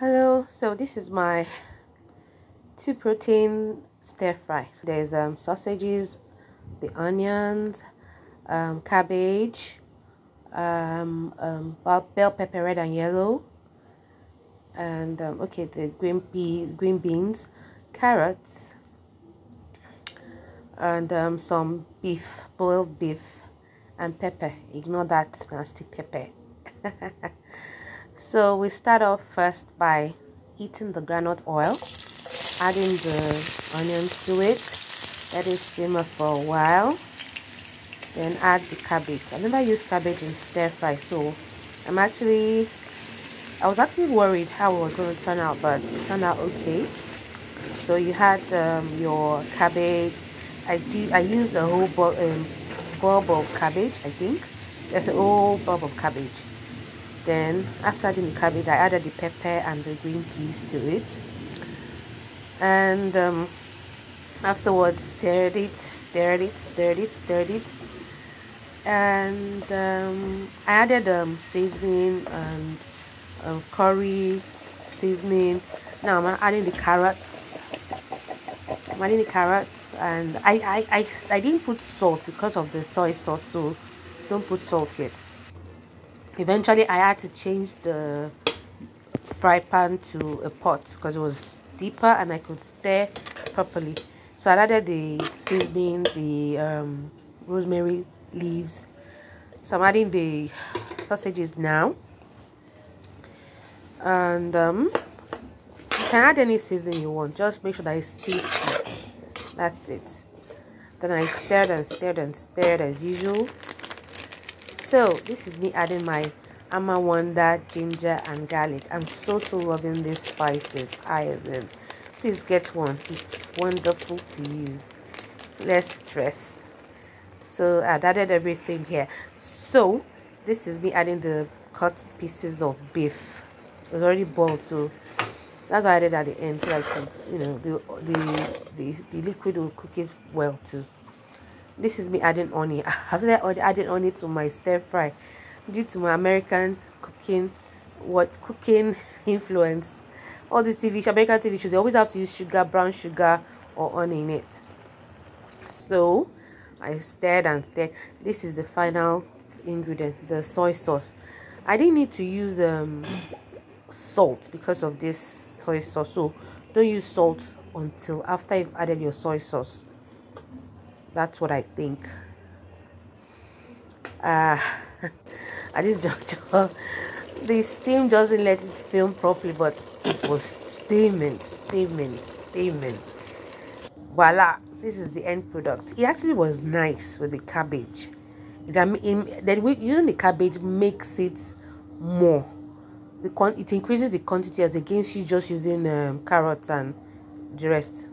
hello so this is my two protein stir fry. So there's um sausages the onions um cabbage um, um bell pepper red and yellow and um, okay the green peas green beans carrots and um, some beef boiled beef and pepper. Ignore that nasty pepper so we start off first by heating the groundnut oil adding the onions to it let it simmer for a while then add the cabbage. I never use cabbage in stir fry so i'm actually i was actually worried how it was going to turn out but it turned out okay. So you had um, your cabbage. I did i used a whole bulb, um, bulb of cabbage i think. There's a whole bulb of cabbage then after adding the cabbage i added the pepper and the green peas to it. And um, afterwards stirred it stirred it stirred it stirred it. And um, I added um, seasoning and um, curry seasoning. Now I'm adding the carrots. I'm adding the carrots and I, I, I, I didn't put salt because of the soy sauce so don't put salt yet eventually I had to change the fry pan to a pot because it was deeper and I could stir properly. So I added the seasoning the um, rosemary leaves. So I'm adding the sausages now. And um, you can add any seasoning you want. Just make sure that it's tasty. That's it. Then I stirred and stirred and stirred as usual so this is me adding my Ama Wonder ginger and garlic. I'm so so loving these spices. I them please get one. It's wonderful to use. Less stress. So I've added everything here. So this is me adding the cut pieces of beef. It was already boiled so that's why I did at the end so I could you know the the the, the liquid will cook it well too this is me adding onion I was adding onion to my stir fry due to my American cooking what cooking influence. All these TV American TV shows they always have to use sugar brown sugar or onion in it. So I stirred and stirred. This is the final ingredient the soy sauce. I didn't need to use um salt because of this soy sauce. So don't use salt until after you've added your soy sauce that's what I think. Uh at this juncture the steam doesn't let it film properly but it was steaming steaming steaming. Voila this is the end product. It actually was nice with the cabbage. Then using the cabbage makes it more. The con it increases the quantity as against you just using um, carrots and the rest